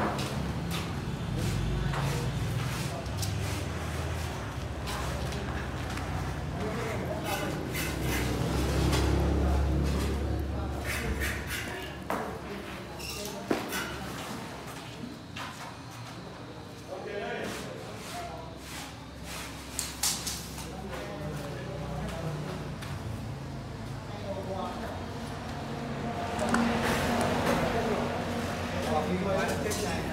Aye. Yes.